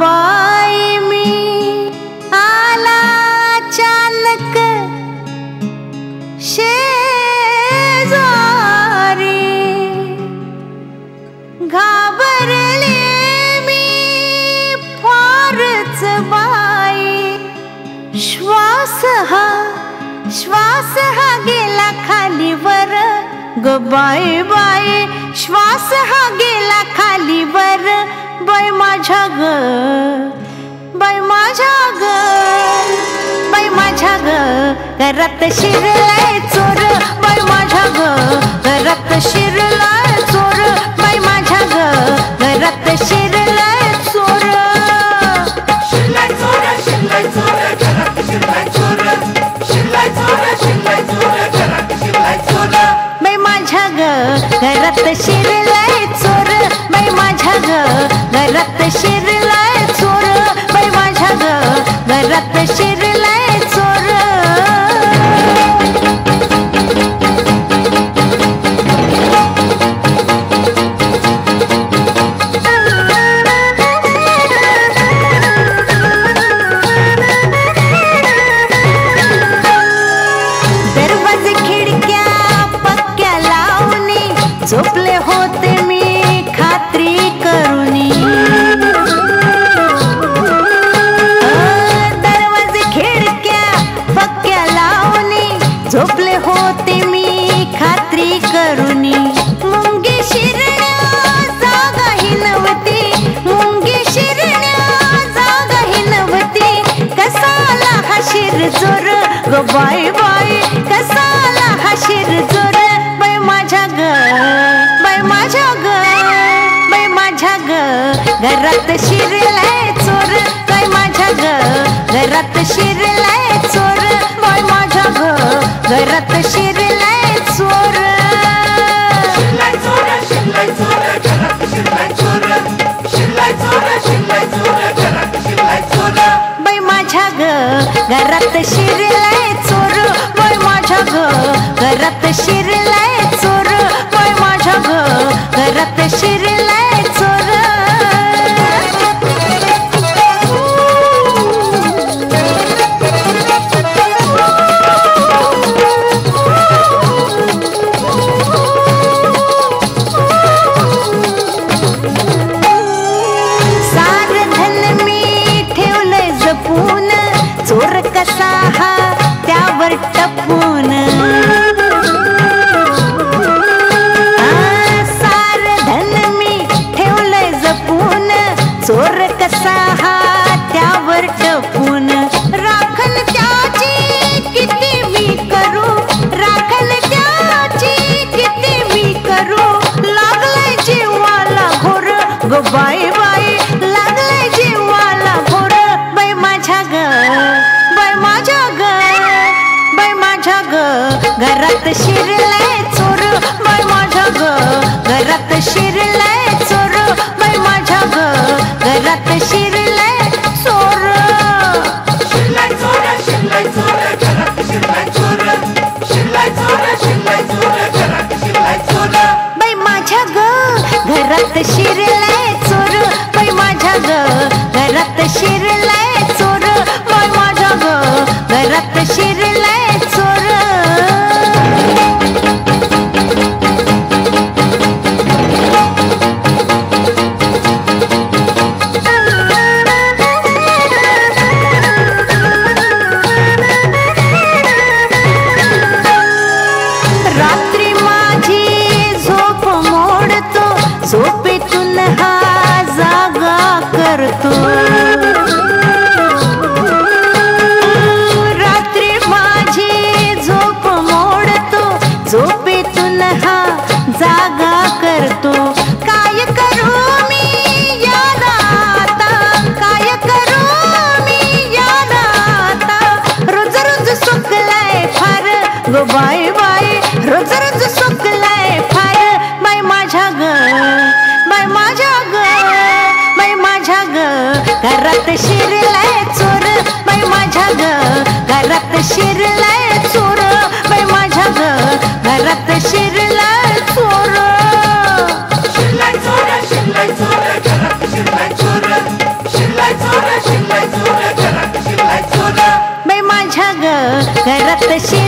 बाई मी. आला अचानक शेजारी. घाबरले मी फारच बाई. श्वास हा श्वास हा गेला खालीवर. ग बाई बाई श्वास हा गेला खाली खालीवर. बाई माझ्या ग बाई माझ्या ग बाई माझ्या ग घरात शिरलाय चोर. बाई माझ्या ग घरात शिरलाय ग घरात घरात शिरलाय चोर. बाय माझ्या ग? घरात शिरलाय चोर. बाय माझ्या ग? घरात शिरलाय चोर. बाई माझ्या ग घरात शिरलाय चोर. बाई माझ्या ग घरात शिरलाय ग घरात काय रोज रोज सोकलाय फायर. बाय माझ्या ग बाय माझ्या ग बाय माझ्या ग. घरात शिरलाय चोर बाय माझ्या ग. घरात शिरलाय चोर बाय माझ्या ग. घरात शिरलाय चोर. माझ्या ग घरात शिर